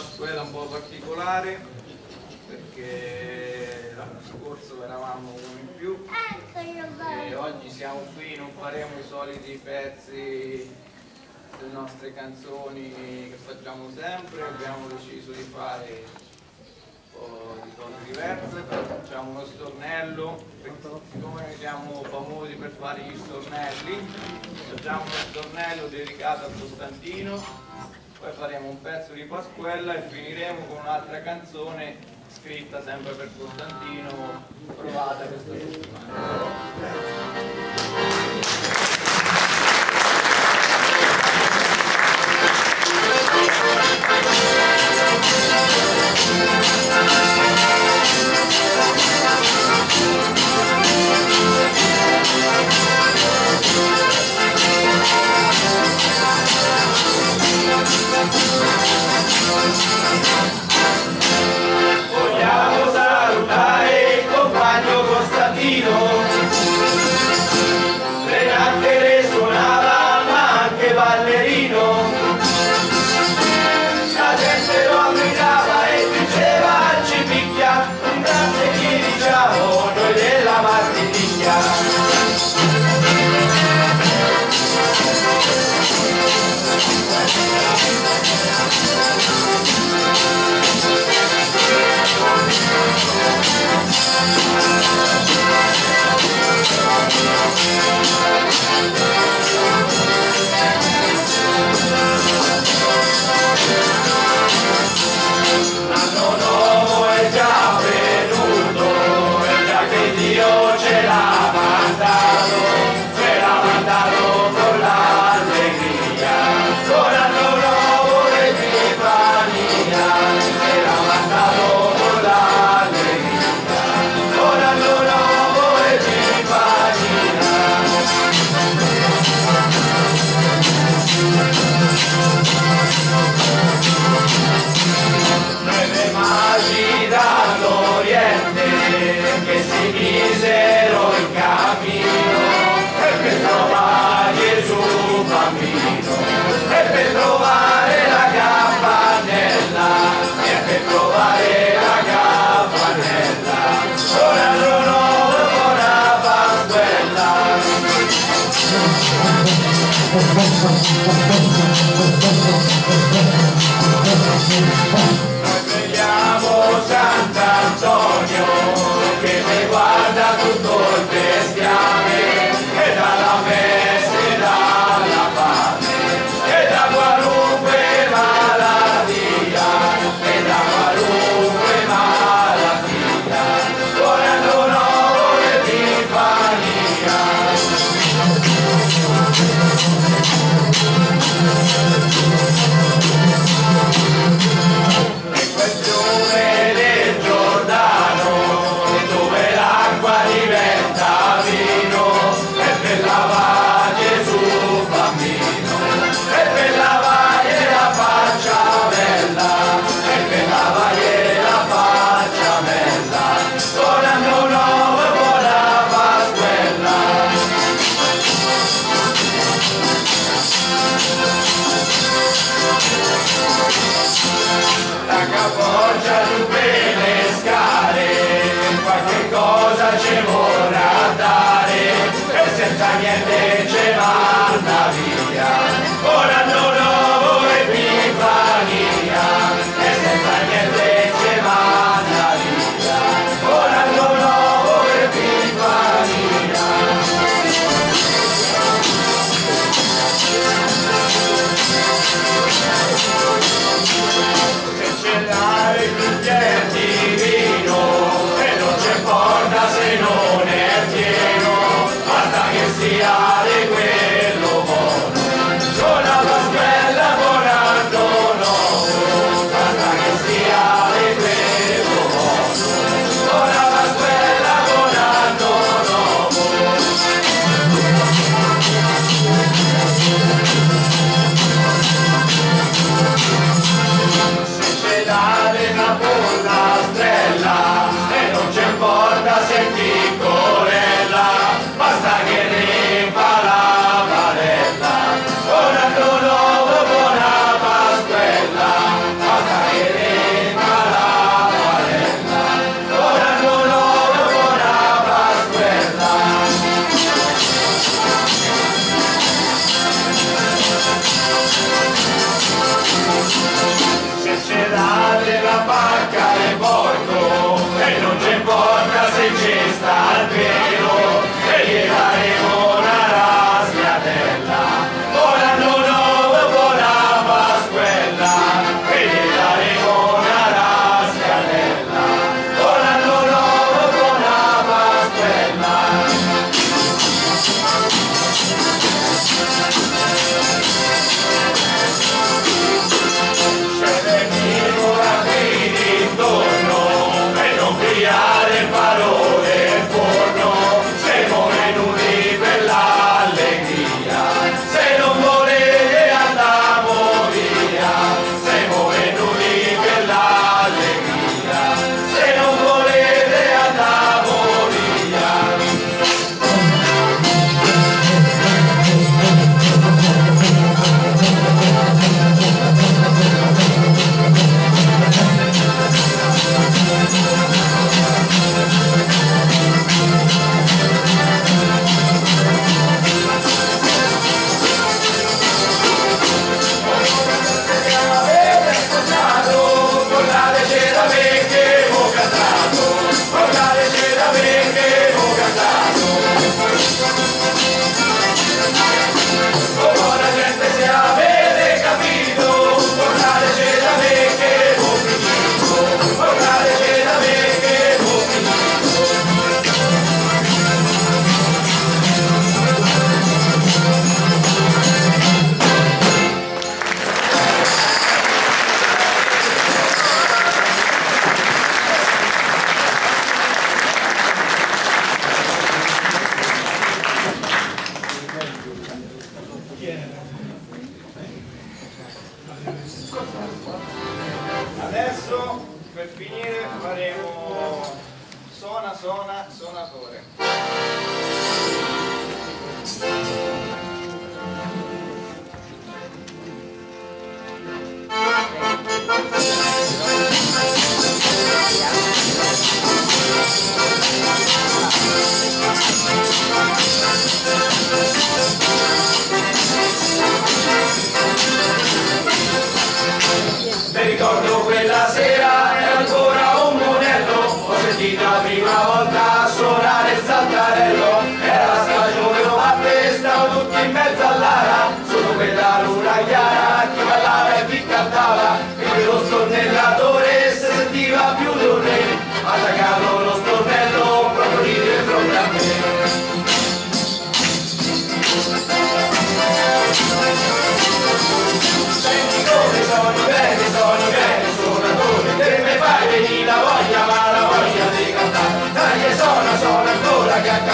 una un po' particolare perché l'anno scorso eravamo uno in più. E oggi siamo qui, non faremo i soliti pezzi delle nostre canzoni che facciamo sempre, abbiamo deciso di fare un po' di cose diverse, facciamo uno stornello, siccome siamo famosi per fare gli stornelli, facciamo uno stornello dedicato a Costantino poi faremo un pezzo di Pasquella e finiremo con un'altra canzone scritta sempre per Costantino, provata questa settimana. Thank you. niente ce l'hanno messages.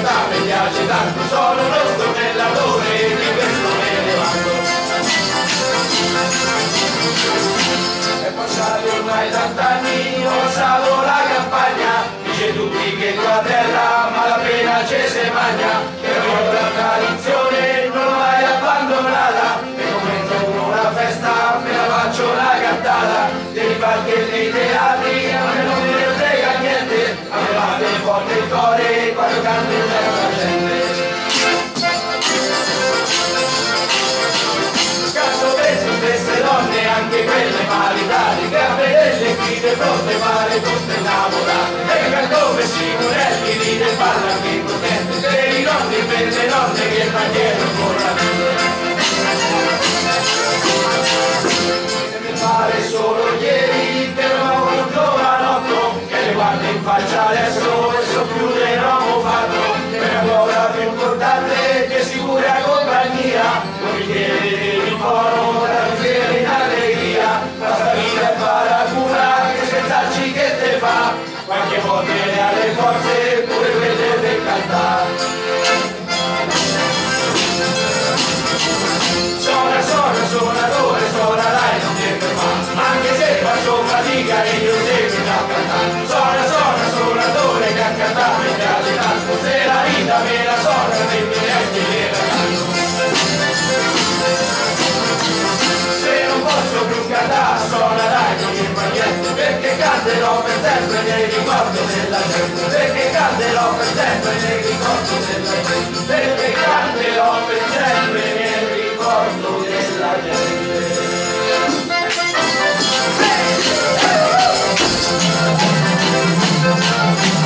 cantare piace tanto sono uno stornellatore e di questo me ne vado. È passato ormai tant'anni ho passato la campagna dice tutti che qua a terra malapena c'è se magna che ricordo la tradizione non l'ho mai abbandonata. E come intorno una festa me la faccio la cantata. Dei parchi e dei teatri che potevare con innamorare e come Simonelli di nel Parlamento per i nonni e per le nonne che il bandiero vorrà Mi pare solo ieri che per un giovanotto che le guarda in faccia adesso e so più di ricordo della gente, perché canterò per sempre nel ricordo della gente, perché canterò per sempre nel ricordo della gente. Hey! Hey!